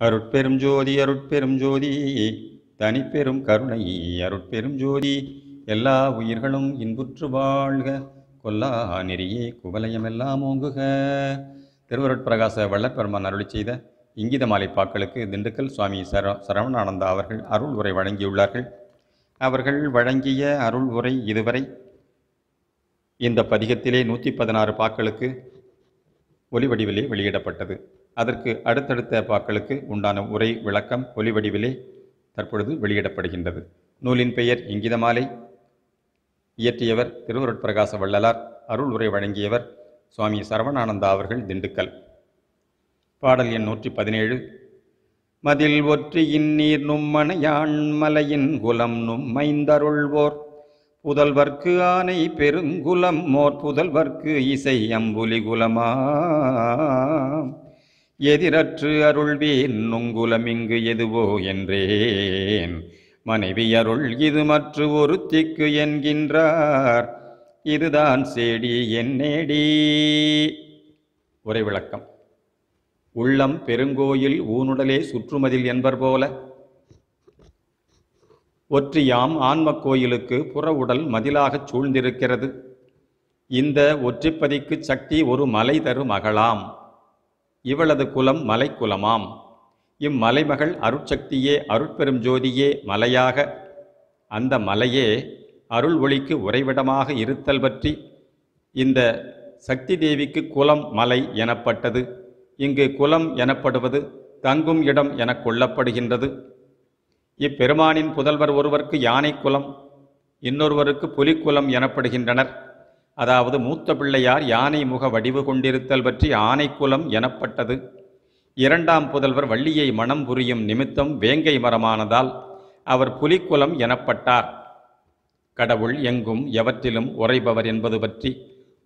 அருட்பெரும் ஜோதி அருட்பெரும் ஜோதி. தனிப்பெரும் கருணை அருட்பெரும் ஜோதி. எல்லா உயிர்களும் இன்புற்று வாழ்க. கொல்லா நெறியே குவலயமெல்லாம் ஓங்குக. திருவருட்பிரகாச வல்லப்பெருமான் அருளி செய்த இங்கித மாலை பாக்களுக்கு திண்டுக்கல் சுவாமி சர சரவணானந்தா அவர்கள் அருள் உரை வழங்கியுள்ளார்கள். அவர்கள் வழங்கிய அருள் உரை இதுவரை இந்த பதிகத்திலே நூற்றி பதினாறு பாக்களுக்கு ஒலிவடிவிலே வெளியிடப்பட்டது. அதற்கு அடுத்தடுத்த பாக்களுக்கு உண்டான உரை விளக்கம் ஒலி வடிவிலே தற்பொழுது வெளியிடப்படுகின்றது. நூலின் பெயர் இங்கிதமாலை. இயற்றியவர் திருவருட்பிரகாச வள்ளலார். அருள் உரை வழங்கியவர் சுவாமி சரவணானந்தா அவர்கள் திண்டுக்கல். பாடல் எண் நூற்றி பதினேழு மதில் ஒற்றியின் நீர் நும்மனையான் மலையின் குலம் நும்மைந்தருள்வோர். புதல்வர்க்கு ஆனை பெருங்குலம் மோர். புதல்வர்க்கு இசை அம்புலி குலமா எதிரற்று அருள்வேன் நுங்குலமிங்கு எதுவோ என்றேன். மனைவி அருள் இது மற்ற ஒரு திக்கு என்கின்றார். இதுதான் சேடி என்னேடி உரை விளக்கம். உள்ளம் பெருங்கோயில் ஊனுடலே சுற்றுமதில் என்பர் போல. ஒற்றியாம் ஆன்மக் கோயிலுக்கு புற உடல் மதிலாகச் சூழ்ந்திருக்கிறது. இந்த ஒற்றிப்பதிக்கு சக்தி ஒரு மலை தரும் அகலாம் இவளது குலம் மலைக்குலமாம். இம்மலைமகள் அருட்சக்தியே அருட்பெரும் ஜோதியே மலையாக அந்த மலையே அருள் ஒளிக்கு உறைவிடமாக இருத்தல் பற்றி இந்த சக்தி தேவிக்கு குலம் மலை எனப்பட்டது. இங்கு குலம் எனப்படுவது தங்கும் இடம் எனக் கொள்ளப்படுகின்றது. இப்பெருமானின் புதல்வர் ஒருவருக்கு யானை குலம் இன்னொருவருக்கு புலிக்குலம் எனப்படுகின்றனர். அதாவது மூத்த பிள்ளையார் யானை முக வடிவு கொண்டிருத்தல் பற்றி ஆனைக்குலம் எனப்பட்டது. இரண்டாம் புதல்வர் வள்ளியை மனம் புரியும் நிமித்தம் வேங்கை மரமானதால் அவர் புலிக்குலம் எனப்பட்டார். கடவுள் எங்கும் எவற்றிலும் உறைபவர் என்பது பற்றி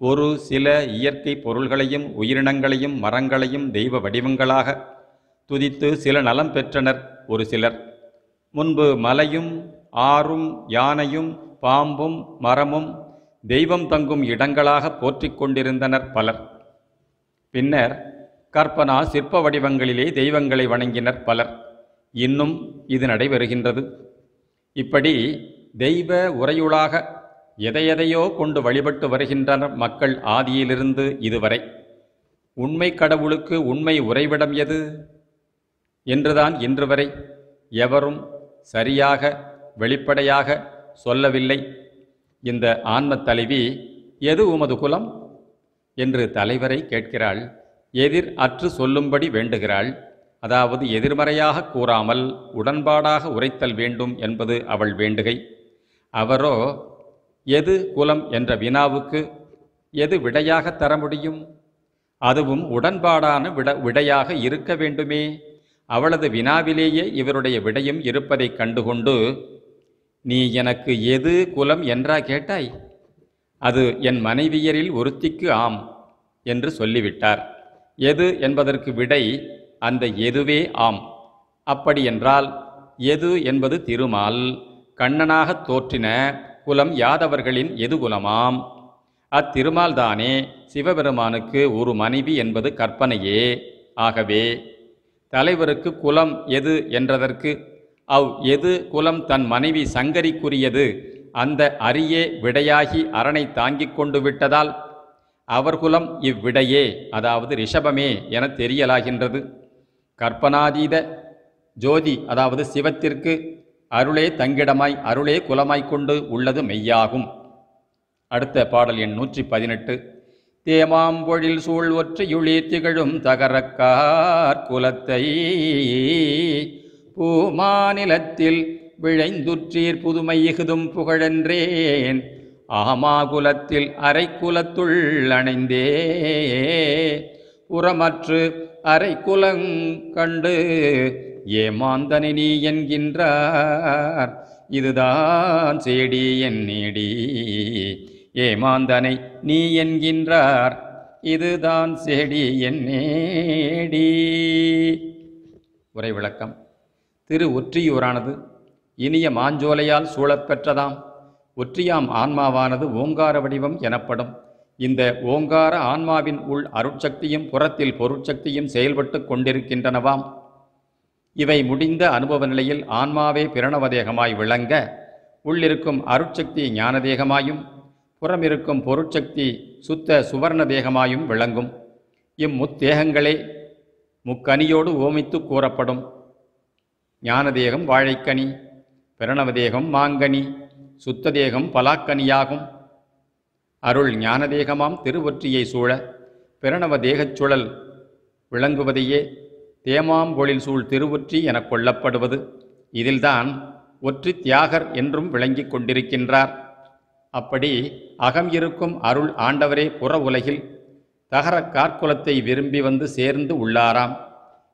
ஒரு சில இயற்கை பொருள்களையும் உயிரினங்களையும் மரங்களையும் தெய்வ வடிவங்களாக துதித்து சில நலம் பெற்றனர் ஒரு சிலர். முன்பு மலையும் ஆறும் யானையும் பாம்பும் மரமும் தெய்வம் தங்கும் இடங்களாக போற்றிக் கொண்டிருந்தனர் பலர். பின்னர் கற்பனா சிற்ப வடிவங்களிலே தெய்வங்களை வணங்கினர் பலர். இன்னும் இது நடைபெறுகின்றது. இப்படி தெய்வ உரையுளாக எதையெதையோ கொண்டு வழிபட்டு வருகின்றனர் மக்கள் ஆதியிலிருந்து இதுவரை. உண்மை கடவுளுக்கு உண்மை உறைவிடம் எது? என்றுதான் இன்று வரை எவரும் சரியாக வெளிப்படையாக சொல்லவில்லை. இந்த ஆன்மத் தலைவி எது உமது குலம்? என்று தலைவரை கேட்கிறாள். எதிர் அற்று சொல்லும்படி வேண்டுகிறாள். அதாவது எதிர்மறையாக கூறாமல் உடன்பாடாக உரைத்தல் வேண்டும் என்பது அவள் வேண்டுகை. அவரோ எது குலம் என்ற வினாவுக்கு எது விடையாக தர முடியும்? அதுவும் உடன்பாடான விட விடையாக இருக்க வேண்டுமே. அவளது வினாவிலேயே இவருடைய விடையும் இருப்பதைக் கண்டுகொண்டு நீ எனக்கு எது குலம் என்றா கேட்டாய்? அது என் மனைவியரில் ஒருத்திக்கு ஆம் என்று சொல்லிவிட்டார். எது என்பதற்கு விடை அந்த எதுவே ஆம். அப்படியென்றால் எது என்பது திருமால் கண்ணனாகத் தோற்றின குலம் யாதவர்களின் எது குலமாம்? அத்திருமால்தானே சிவபெருமானுக்கு ஒரு மனைவி என்பது கற்பனையே. ஆகவே தலைவருக்கு குலம் எது என்றதற்கு அவ் எது குலம் தன் மனைவி சங்கரிக்குரியது? அந்த அரியே விடையாகி அரணை தாங்கிக் கொண்டு விட்டதால் அவர் குலம் இவ்விடையே அதாவது ரிஷபமே என தெரியலாகின்றது. கற்பனாதீத ஜோதி அதாவது சிவத்திற்கு அருளே தங்கிடமாய் அருளே குலமாய்க் கொண்டு உள்ளது மெய்யாகும். அடுத்த பாடல் எண் நூற்றி பதினெட்டு தேமாம்பொழில் சூழ் ஒற்றையுளி திகழும் தகரக்கார் குலத்தை பூமாநிலத்தில் விழைந்துற்றீர் புதுமை இகுதும் புகழென்றேன். ஆமாகுலத்தில் அரைக்குலத்துள் அணைந்தே. புறமற்று அரைக்குலங் கண்டு ஏமாந்தனை நீ என்கின்றார். இதுதான் செடி என் நீடி. ஏமாந்தனை நீ என்கின்றார். இதுதான் செடி என் நேடி. உரை விளக்கம். திரு ஒற்றியூரானது இனிய மாஞ்சோலையால் சூழப்பெற்றதாம். ஒற்றியாம் ஆன்மாவானது ஓங்கார வடிவம் எனப்படும். இந்த ஓங்கார ஆன்மாவின் உள் அருட்சக்தியும் புறத்தில் பொருட்சக்தியும் செயல்பட்டு கொண்டிருக்கின்றனவாம். இவை முடிந்த அனுபவ நிலையில் ஆன்மாவே பிரணவதேகமாய் விளங்க உள்ளிருக்கும் அருட்சக்தி ஞானதேகமாயும் புறமிருக்கும் பொருட்சக்தி சுத்த சுவர்ண தேகமாயும் விளங்கும். இம்முத்தேகங்களே முக்கனியோடு ஓமித்து கூறப்படும். ஞானதேகம் வாழைக்கனி பிரணவதேகம் மாங்கனி சுத்ததேகம் பலாக்கனியாகும். அருள் ஞானதேகமாம் திருவொற்றியை சூழ பிரணவ தேகச் சுழல் விளங்குவதையே தேமாம்பொழில் சூழ் திருவொற்றி எனக் கொள்ளப்படுவது. இதில்தான் ஒற்றி தியாகர் என்றும் விளங்கிக் கொண்டிருக்கின்றார். அப்படி அகம் இருக்கும் அருள் ஆண்டவரே புற உலகில் தகர கார்குலத்தை விரும்பி வந்து சேர்ந்து உள்ளாராம்.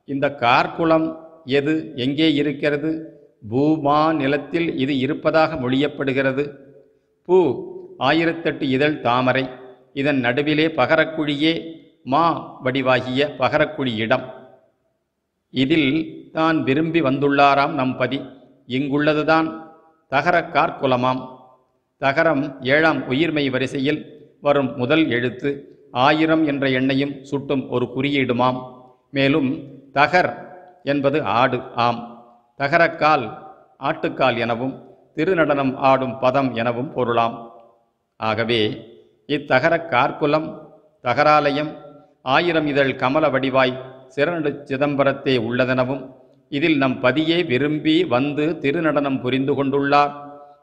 இந்த கார்குலம் எது எங்கே இருக்கிறது? பூமா நிலத்தில் இது இருப்பதாக மொழியப்படுகிறது. பூ ஆயிரத்தெட்டு இதழ் தாமரை இதன் நடுவிலே பகரக்குழியே மா வடிவாகிய பகரக்குழி இடம். இதில் தான் விரும்பி வந்துள்ளாராம் நம்பதி இங்குள்ளதுதான் தகர கார்குலமாம் தகரம் ஏழாம் உயிர்மை வரிசையில் வரும் முதல் எழுத்து. ஆயிரம் என்ற எண்ணையும் சுட்டும் ஒரு குறியீடுமாம். மேலும் தகர் என்பது ஆடு ஆம். தகரக்கால் ஆட்டுக்கால் எனவும் திருநடனம் ஆடும் பதம் எனவும் பொருளாம். ஆகவே இத்தகர கார்குலம் தகராலயம் ஆயிரம் இதழ் கமல வடிவாய் சிறநடு சிதம்பரத்தே உள்ளதெனவும் இதில் நம் பதியே விரும்பி வந்து திருநடனம் புரிந்து கொண்டுள்ளார்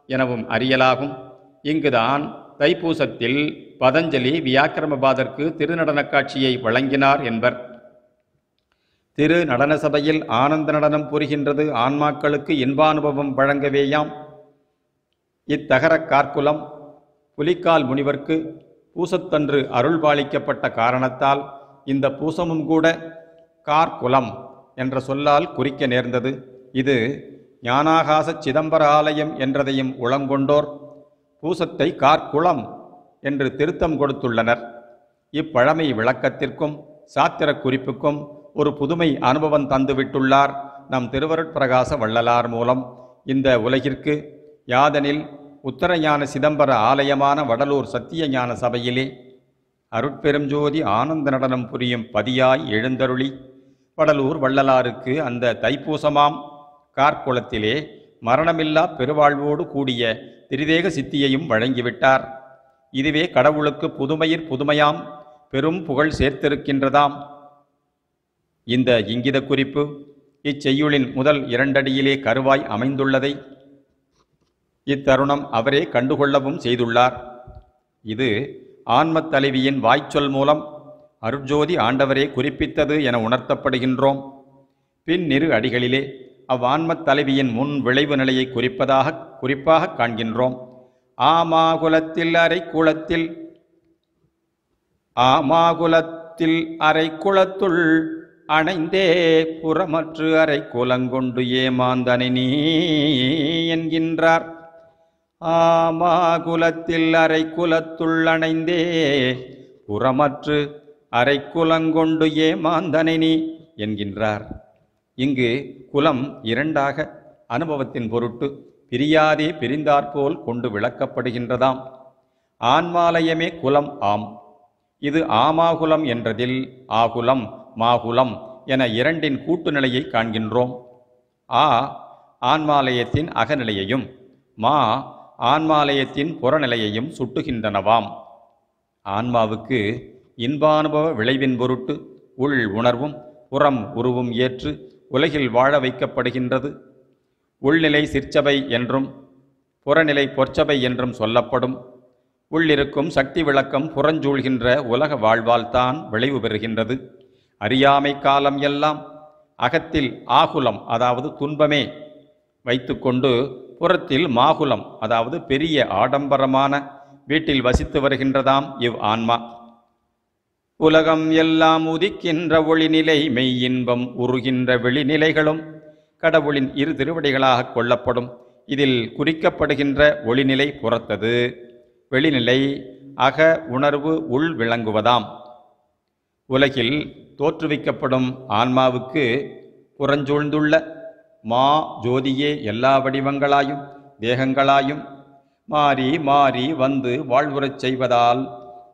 எனவும் அறியலாகும். இங்குதான் தைப்பூசத்தில் பதஞ்சலி வியாக்கிரமபாதற்கு திருநடனக் காட்சியை வழங்கினார் என்பர். திரு நடன சபையில் ஆனந்த நடனம் புரிகின்றது. ஆன்மாக்களுக்கு இன்பானுபவம் வழங்கவேயாம். இத்தகர கார்குலம் புலிக்கால் முனிவர்க்கு பூசத்தன்று அருள் பாலிக்கப்பட்ட காரணத்தால் இந்த பூசமும் கூட கார்குலம் என்ற சொல்லால் குறிக்க நேர்ந்தது. இது ஞானாகாச சிதம்பர ஆலயம் என்றதையும் உளங்கொண்டோர் பூசத்தை கார்குளம் என்று திருத்தம் கொடுத்துள்ளனர். இப்பழமை விளக்கத்திற்கும் சாத்திர குறிப்புக்கும் ஒரு புதுமை அனுபவம் தந்துவிட்டுள்ளார் நம் திருவருட்பிரகாச வள்ளலார் மூலம். இந்த உலகிற்கு யாதனில் உத்தரஞான சிதம்பர ஆலயமான வடலூர் சத்தியஞான சபையிலே அருட்பெருஞ்சோதி ஆனந்த நடனம் புரியும் பதியாய் எழுந்தருளி. வடலூர் வள்ளலாருக்கு அந்த தைப்பூசமாம். கார்குளத்திலே மரணமில்லா பெருவாழ்வோடு கூடிய திரிதேக சித்தியையும் வழங்கிவிட்டார். இதுவே கடவுளுக்கு புதுமையிற் புதுமையாம். பெரும் புகழ் சேர்த்திருக்கின்றதாம். இந்த இங்கித குறிப்பு இச்செய்யுளின் முதல் இரண்டடியிலே கருவாய் அமைந்துள்ளதை இத்தருணம் அவரே கண்டுகொள்ளவும் செய்துள்ளார். இது ஆன்மத் தலைவியின் வாய்ச்சொல் மூலம் அருட்ஜோதி ஆண்டவரே குறிப்பித்தது என உணர்த்தப்படுகின்றோம். பின் இரு அடிகளிலே அவ்வான்மத் தலைவியின் முன் விளைவு நிலையை குறிப்பதாக குறிப்பாக காண்கின்றோம். ஆமாகுலத்தில் அரை குளத்தில் ஆமாகுலத்தில் அரை குளத்துள் அணைந்தே புறமற்று அரை குலங்கொண்டு ஏமாந்தனை நீ என்கின்றார். ஆமாகுலத்தில் அரை குலத்துள் அணைந்தே புறமற்று அரை குலங்கொண்டு ஏமாந்தனை நீ என்கின்றார். இங்கு குலம் இரண்டாக அனுபவத்தின் பொருட்டு பிரியாதே பிரிந்தாற்போல் கொண்டு விளக்கப்படுகின்றதாம். ஆன்மாலயமே குலம் ஆம். இது ஆமாகுலம் என்றதில் ஆகுலம் மாகுலம் என இரண்டின் கூட்டு நிலையை காண்கின்றோம். ஆ ஆன்மாலயத்தின் அகநிலையையும் மா ஆன்மாலயத்தின் புறநிலையையும் சுட்டுகின்றனவாம். ஆன்மாவுக்கு இன்பானுபவ விளைவின் பொருட்டு உள் உணர்வும் புறம் உருவும் ஏற்று உலகில் வாழ வைக்கப்படுகின்றது. உள்நிலை சிற்சபை என்றும் புறநிலை பொற்சபை என்றும் சொல்லப்படும். உள்ளிருக்கும் சக்தி விளக்கம் புறஞ்சூழ்கின்ற உலக வாழ்வால்தான் விளைவு பெறுகின்றது. அறியாமை காலம் எல்லாம் அகத்தில் ஆகுலம் அதாவது துன்பமே வைத்துக்கொண்டு புறத்தில் மாகுலம் அதாவது பெரிய ஆடம்பரமான வீட்டில் வசித்து வருகின்றதாம் இவ் ஆன்மா. உலகம் எல்லாம் உதிக்கின்ற ஒளிநிலை மெய் இன்பம் உருகின்ற வெளிநிலைகளும் கடவுளின் இரு திருவடிகளாக கொள்ளப்படும். இதில் குறிக்கப்படுகின்ற ஒளிநிலை புறத்தது. வெளிநிலை அக உணர்வு உள் விளங்குவதாம். உலகில் தோற்றுவிக்கப்படும் ஆன்மாவுக்கு புறஞ்சூழ்ந்துள்ள மா ஜோதியே எல்லா வடிவங்களாயும் தேகங்களாயும் மாறி மாறி வந்து வாழ்வுறச் செய்வதால்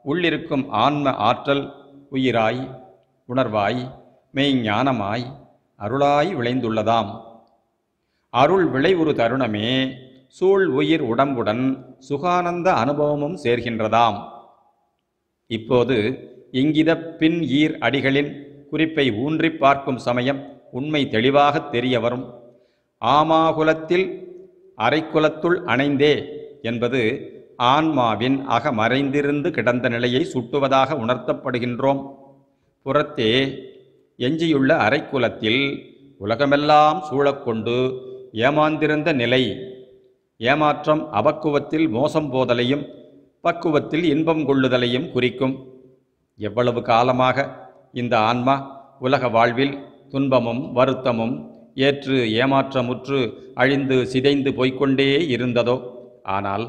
உள்ளிருக்கும் ஆன்ம ஆற்றல் உயிராய் உணர்வாய் மெய்ஞானமாய் அருளாய் விளைந்துள்ளதாம். அருள் விளைவுறு தருணமே சூழ் உயிர் உடம்புடன் சுகானந்த அனுபவமும் சேர்கின்றதாம். இப்போது இங்கித பின் ஈர் அடிகளின் குறிப்பை ஊன்றிப் பார்க்கும் சமயம் உண்மை தெளிவாகத் தெரிய வரும். ஆமாகுலத்தில் அரைக்குலத்துள் அணைந்தே என்பது ஆன்மாவின் அகமறைந்திருந்து கிடந்த நிலையை சுட்டுவதாக உணர்த்தப்படுகின்றோம். புறத்தே எஞ்சியுள்ள அரைக்குலத்தில் உலகமெல்லாம் சூழக்கொண்டு ஏமாந்திருந்த நிலை ஏமாற்றம் அபக்குவத்தில் மோசம் போதலையும் பக்குவத்தில் இன்பம் கொள்ளுதலையும் குறிக்கும். எவ்வளவு காலமாக இந்த ஆன்மா உலக வாழ்வில் துன்பமும் வருத்தமும் ஏற்று ஏமாற்றமுற்று அழிந்து சிதைந்து போய்க்கொண்டே இருந்ததோ? ஆனால்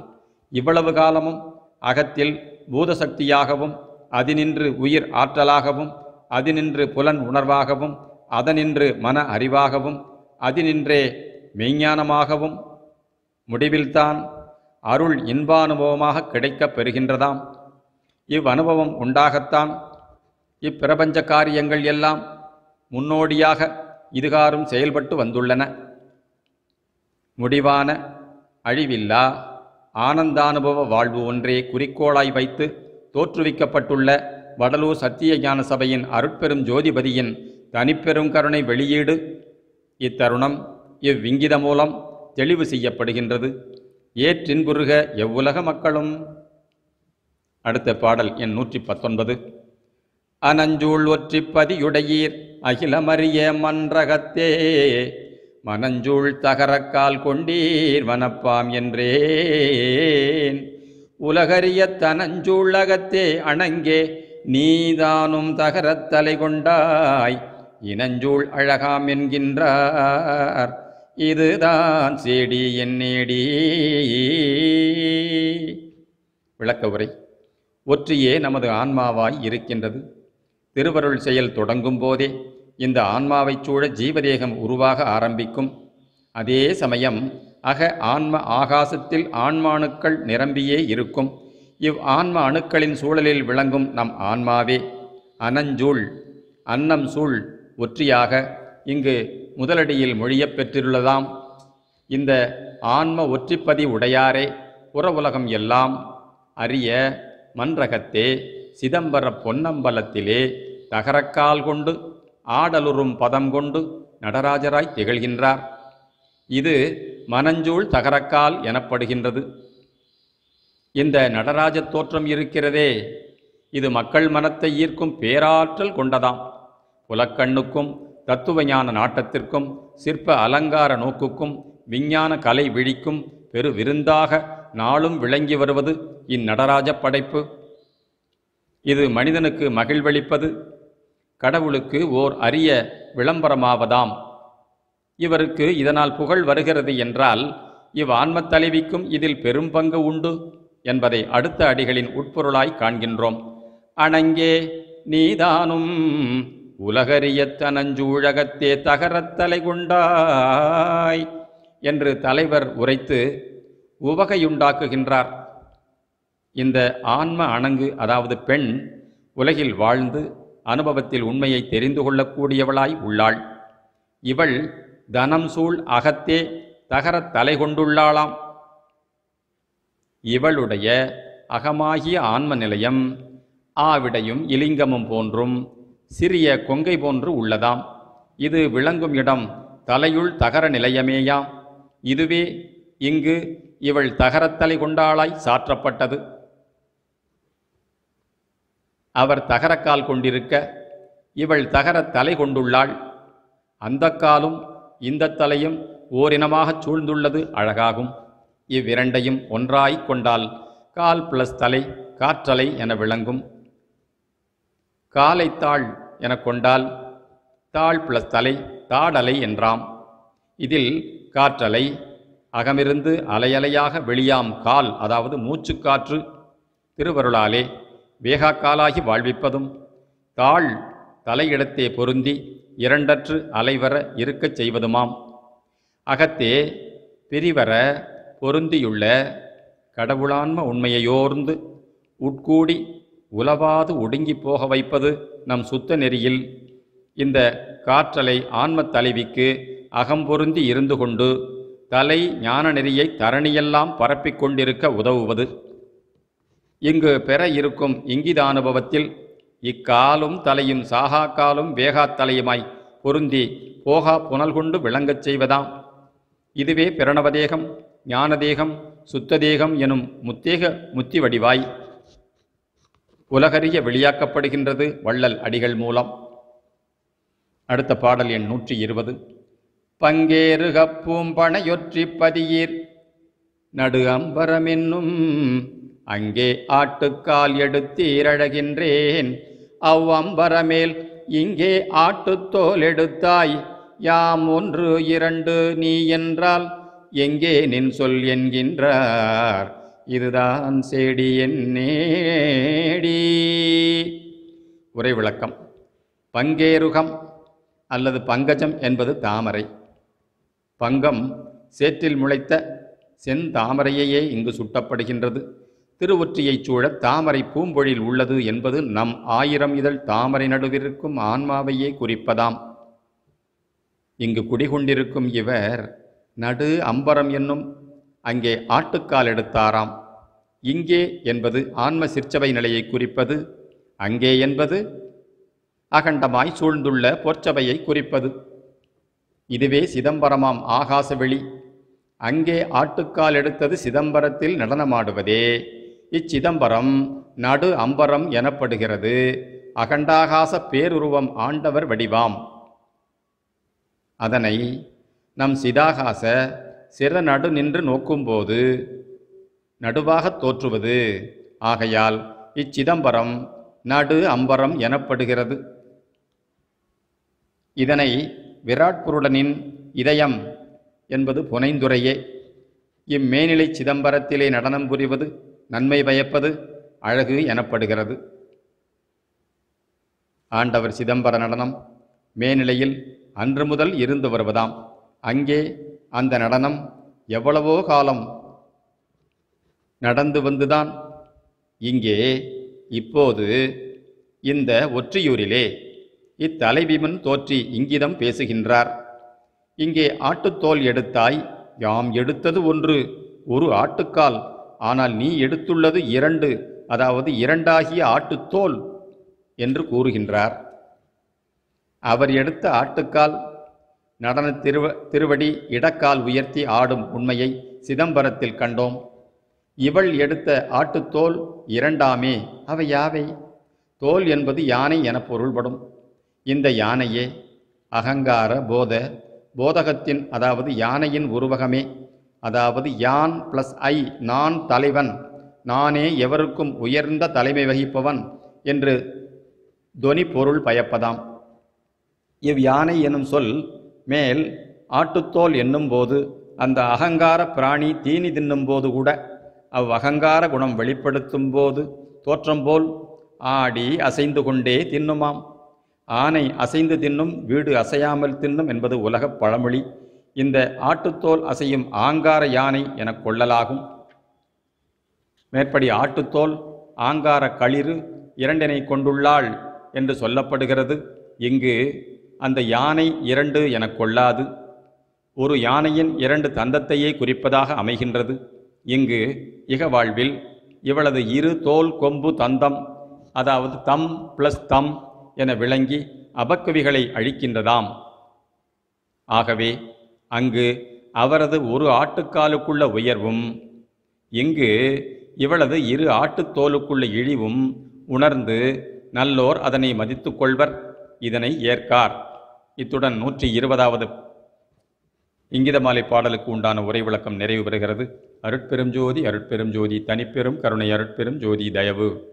இவ்வளவு காலமும் அகத்தில் பூதசக்தியாகவும் அதினின்று உயிர் ஆற்றலாகவும் அதினின்று புலன் உணர்வாகவும் அதனின்று மன அறிவாகவும் அதினின்றே மெய்ஞானமாகவும் முடிவில்தான் அருள் இன்பானுபவமாக கிடைக்கப் பெறுகின்றதாம். இவ்வனுபவம் உண்டாகத்தான். இப்பிரபஞ்ச காரியங்கள் எல்லாம் முன்னோடியாக இதுகாரும் செயல்பட்டு வந்துள்ளன. முடிவான அழிவில்லா ஆனந்தானுபவ வாழ்வு ஒன்றே குறிக்கோளாய் வைத்து தோற்றுவிக்கப்பட்டுள்ள வடலூர் சத்திய ஞான சபையின் அருட்பெரும் ஜோதிபதியின் தனிப்பெரும் கருணை வெளியீடு இத்தருணம் இவ்விங்கித மூலம் தெளிவு செய்யப்படுகின்றது. ஏற்றின்புறுக எவ்வுலக மக்களும் அடுத்த பாடல் எண் நூற்றி பத்தொன்பது அனஞ்சூள் ஒற்றிப்பதியுடையீர் அகிலமறிய மன்றகத்தே மனஞ்சூள் தகரக்கால் கொண்டீர் வனப்பாம் என்றேன். உலகறிய தனஞ்சூழகத்தே அணங்கே நீதானும் தகரத் தலை கொண்டாய் இனஞ்சூள் அழகாம் என்கின்றார். இதுதான் செடி என்னேடி விளக்க உரை ஒற்றியே நமது ஆன்மாவாய் இருக்கின்றது. திருவருள் செயல் தொடங்கும் போதே இந்த ஆன்மாவைச் சூழ ஜீவதேகம் உருவாக ஆரம்பிக்கும். அதே சமயம் அக ஆன்ம ஆகாசத்தில் ஆன்மாணுக்கள் நிரம்பியே இருக்கும். இவ் ஆன்ம அணுக்களின் சூழலில் விளங்கும் நம் ஆன்மாவே. அனஞ்சூள் அன்னம் சூழ் ஒற்றியாக இங்கு முதலடியில் மொழியப் பெற்றுள்ளதாம் இந்த ஆன்ம ஒற்றிப்பதி உடையாரே புற உலகம் எல்லாம் அறிய மன்றகத்தே சிதம்பர பொன்னம்பலத்திலே தகரக்கால் கொண்டு ஆடலுறும் பதம் கொண்டு நடராஜராய் திகழ்கின்றார். இது மனஞ்சூழ் தகரக்கால் எனப்படுகின்றது. இந்த நடராஜ தோற்றம் இருக்கிறதே இது மக்கள் மனத்தை ஈர்க்கும் பேராற்றல் கொண்டதாம். புலக்கண்ணுக்கும் தத்துவஞான நாட்டத்திற்கும் சிற்ப அலங்கார நோக்குக்கும் விஞ்ஞான கலை விழிக்கும் பெரு விருந்தாக நாளும் விளங்கி வருவது இந்நடராஜ படைப்பு. இது மனிதனுக்கு மகிழ்வளிப்பது கடவுளுக்கு ஓர் அரிய விளம்பரமாவதாம். இவருக்கு இதனால் புகழ் வருகிறது என்றால் இவ் ஆன்மத் தலைவிக்கும் இதில் பெரும் பங்கு உண்டு என்பதை அடுத்த அடிகளின் உட்பொருளாய் காண்கின்றோம். அணங்கே நீதானும் உலகறியத் தனஞ்சூழகத்தே தகரத் தலை கொண்டாய் என்று தலைவர் உரைத்து உவகையுண்டாக்குகின்றார். இந்த ஆன்ம அணங்கு அதாவது பெண் உலகில் வாழ்ந்து அனுபவத்தில் உண்மையை தெரிந்து கொள்ளக்கூடியவளாய் உள்ளாள். இவள் தனம் சூழ் அகத்தே தகரத் தலை கொண்டுள்ளாளாம். இவளுடைய அகமாகிய ஆன்ம நிலையம் ஆவிடையும் இலிங்கமும் போன்றும் சிறிய கொங்கை போன்று உள்ளதாம். இது விளங்கும் இடம் தலையுள் தகர நிலையமேயாம். இதுவே இங்கு இவள் தகரத்தலை கொண்டாளாய் சாற்றப்பட்டது. அவர் தகரக்கால் கொண்டிருக்க இவள் தகரத் தலை கொண்டுள்ளாள். அந்த காலும் இந்த தலையும் ஓரினமாகச் சூழ்ந்துள்ளது அழகாகும். இவ்விரண்டையும் ஒன்றாய்க் கொண்டால் கால் பிளஸ் தலை காற்றலை என விளங்கும். காலை தாள் எனக் கொண்டால் தாள் பிளஸ் தலை தாடலை என்றாம். இதில் காற்றலை அகமிருந்து அலையலையாக வெளியாம் கால் அதாவது மூச்சுக்காற்று திருவருளாலே வேகாக்காலாகி வாழ்விப்பதும் தாள் தலையிடத்தே பொருந்தி இரண்டற்று அலைவர இருக்கச் செய்வதுமாம். அகத்தே பிரிவர பொருந்தியுள்ள கடவுளான்ம உண்மையையோர்ந்து உட்கூடி உலவாது ஒடுங்கி போக வைப்பது நம் சுத்த நெறியில் இந்த காற்றலை ஆன்மத் தலைவிக்கு அகம்பொருந்தி இருந்து கொண்டு தலை ஞான நெறியை தரணியெல்லாம் பரப்பிக் கொண்டிருக்க உதவுவது. இங்கு பெற இருக்கும் இங்கிதானுபவத்தில் இக்காலும் தலையும் சாகா காலும் பொருந்தி போகா புனல் கொண்டு விளங்கச் செய்வதாம். இதுவே பிரணவதேகம் ஞானதேகம் சுத்ததேகம் எனும் முத்தேக முத்தி வடிவாய் உலகறிய வெளியாக்கப்படுகின்றது வள்ளல் அடிகள் மூலம். அடுத்த பாடல் எண் நூற்றி இருபது. பங்கேறுகப் பூம்பனையொற்றி பதியீர். நடு அம்பரமென்னும் அங்கே ஆட்டுக்கால் எடுத்தீரழகின்றேன் அவ்வம்பரமேல் இங்கே ஆட்டுத்தோல் எடுத்தாய். யாம் ஒன்று இரண்டு நீ என்றால் எங்கே நின் சொல் என்கின்றார். இதுதான் செடி என்னேடி உரை விளக்கம். பங்கேருகம் அல்லது பங்கஜம் என்பது தாமரை. பங்கம் சேற்றில் முளைத்த செந்தாமரையையே இங்கு சுட்டப்படுகின்றது. திருவொற்றியைச் சூழ தாமரை பூம்பொழில் உள்ளது என்பது நம் ஆயிரம் இதழ் தாமரை நடுவிற்கும் ஆன்மாவையே குறிப்பதாம். இங்கு குடிகொண்டிருக்கும் இவர் நடு அம்பரம் என்னும் அங்கே ஆட்டுக்கால் எடுத்தாராம். இங்கே என்பது ஆன்ம சிற்சபை நிலையை குறிப்பது அங்கே என்பது அகண்டமாய் சூழ்ந்துள்ள பொற்சபையை குறிப்பது. இதுவே சிதம்பரமாம் ஆகாசவெளி அங்கே ஆட்டுக்கால் எடுத்தது சிதம்பரத்தில் நடனமாடுவதே. இச்சிதம்பரம் நடு அம்பரம் எனப்படுகிறது. அகண்டாகாச பேருருவம் ஆண்டவர் வடிவாம். அதனை நம் சிதாகாச சிற நடு நின்று நோக்கும்போது நடுவாகத் தோற்றுவது. ஆகையால் இச்சிதம்பரம் நடு அம்பரம் எனப்படுகிறது. இதனை விராட்புருடனின் இதயம் என்பது புனைந்துரையே இம்மேனிலை சிதம்பரத்திலே நடனம் புரிவது நன்மை பயப்பது அழகு எனப்படுகிறது. ஆண்டவர் சிதம்பர நடனம் மேனிலையில் அன்று முதல் இருந்து வருவதாம். அங்கே அந்த நடனம் எவ்வளவோ காலம் நடந்து வந்துதான். இங்கே இப்போது இந்த ஒற்றியூரிலே இத்தலைவிமன் தோற்றி இங்கிதம் பேசுகின்றார். இங்கே ஆட்டுத்தோல் எடுத்தாய் யாம் எடுத்தது ஒன்று ஒரு ஆட்டுக்கால். ஆனால் நீ எடுத்துள்ளது இரண்டு அதாவது இரண்டாகிய ஆட்டுத்தோல் என்று கூறுகின்றார். அவர் எடுத்த ஆட்டுக்கால் நடன திருவ திருவடி இடக்கால் உயர்த்தி ஆடும் உண்மையை சிதம்பரத்தில் கண்டோம். இவள் எடுத்த ஆட்டுத்தோல் இரண்டாமே அவை யாவை? தோல் என்பது யானை என பொருள்படும். இந்த யானையே அகங்கார போத போதகத்தின் அதாவது யானையின் உருவகமே அதாவது யான் பிளஸ் ஐ நான் தலைவன் நானே எவருக்கும் உயர்ந்த தலைமை வகிப்பவன் என்று துவனி பொருள் பயப்பதாம். இவ் யானை எனும் சொல் மேல் ஆட்டுத்தோல் என்னும்போது அந்த அகங்கார பிராணி தீனி தின்னும்போது கூட அவ் அகங்கார குணம் வெளிப்படுத்தும் போது தோற்றம் போல் ஆடி அசைந்து கொண்டே தின்னுமாம். ஆனை அசைந்து தின்னும் வீடு அசையாமல் தின்னும் என்பது உலகப் பழமொழி. இந்த ஆட்டுத்தோல் அசையும் ஆங்கார யானை எனக் கொள்ளலாகும். மேற்படி ஆட்டுத்தோல் ஆங்கார களிறு இரண்டினை கொண்டுள்ளாள் என்று சொல்லப்படுகிறது. இங்கு அந்த யானை இரண்டு எனக் கொள்ளாது. ஒரு யானையின் இரண்டு தந்தத்தையே குறிப்பதாக அமைகின்றது. இங்கு இக வாழ்வில் இவளது இரு தோல் கொம்பு தந்தம் அதாவது தம் ப்ளஸ் தம் என விளங்கி அபக்கவிகளை அழிக்கின்றதாம். ஆகவே அங்கு அவரது ஒரு ஆட்டுக்காலுக்குள்ள உயர்வும் இங்கு இவளது இரு ஆட்டுத்தோலுக்குள்ள இழிவும் உணர்ந்து நல்லோர் அதனை மதித்துக் கொள்வர் இதனை ஏற்கார். இத்துடன் நூற்றி இருபதாவது இங்கிதமாலை பாடலுக்கு உண்டான உரை விளக்கம் நிறைவு பெறுகிறது. அருட்பெரும் ஜோதி அருட்பெரும் ஜோதி தனிப்பெரும் கருணை அருட்பெரும் ஜோதி தயவு.